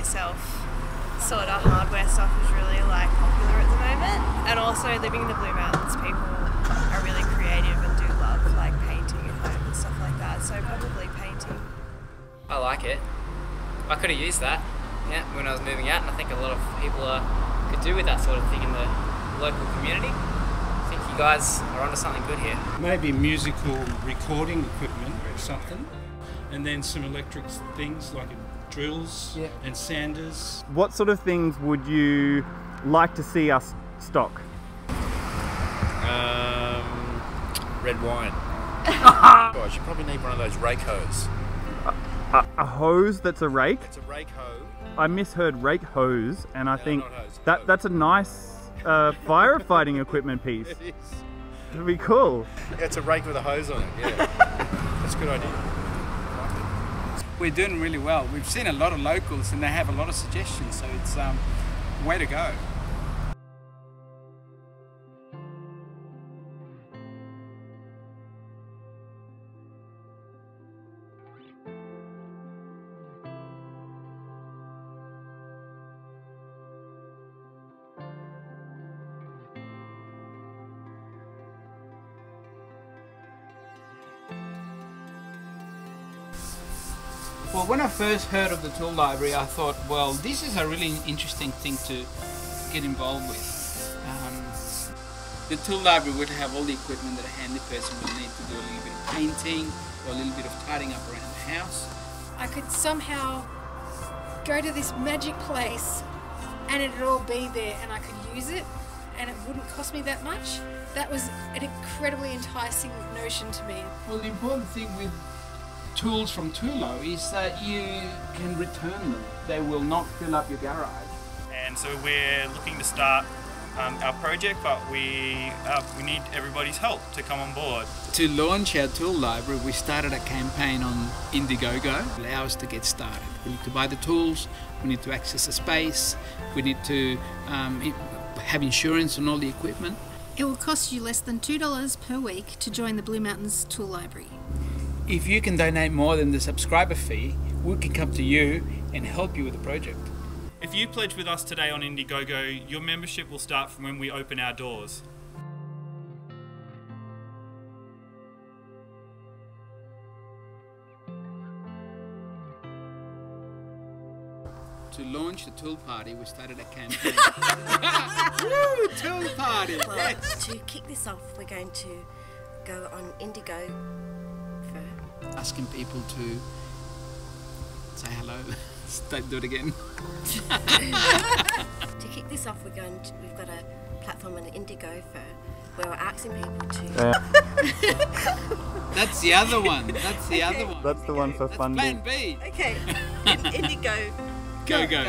yourself sort of hardware stuff is really like popular at the moment. And also living in the Blue Mountains, people are really creative and do love like painting at home and stuff like that. So probably painting. I like it. I could have used that, yeah, when I was moving out, and I think a lot of people uh, could do with that sort of thing in the local community. I think you guys are onto something good here. Maybe musical recording equipment or something, and then some electric things like drills Yeah. and sanders. What sort of things would you like to see us stock? Um, red wine. oh, I should probably need one of those rake hose. A, a hose that's a rake? It's a rake hoe. I misheard rake hose, and I No, think hose, that hose. that's a nice uh, firefighting equipment piece. It is. It'd be cool. Yeah, it's a rake with a hose on it. Yeah, that's a good idea. We're doing really well. We've seen a lot of locals and they have a lot of suggestions, so it's um, way to go. Well, when I first heard of the tool library, I thought, well, this is a really interesting thing to get involved with. Um, the tool library would have all the equipment that a handy person would need to do a little bit of painting or a little bit of tidying up around the house. I could somehow go to this magic place and it'd all be there and I could use it and it wouldn't cost me that much. That was an incredibly enticing notion to me. Well, the important thing with tools from Toolo is that you can return them. They will not fill up your garage. and so we're looking to start um, our project, but we uh, we need everybody's help to come on board. To launch our tool library, we started a campaign on Indiegogo, allow us to get started. We need to buy the tools, we need to access the space, we need to um, have insurance on all the equipment. It will cost you less than $2 per week to join the Blue Mountains Tool Library. If you can donate more than the subscriber fee, we can come to you and help you with the project. If you pledge with us today on Indiegogo, your membership will start from when we open our doors. To launch the tool party, we started a campaign. Woo, tool party! Well, Yes. to kick this off, we're going to go on Indigo for Asking people to say hello. Don't do it again. to kick this off. We're going. To, we've got a platform on Indigo for where we're asking people to. That's the other one. That's the other one. That's the one for That's funding. Plan B. Okay, in, Indigo. Go, go.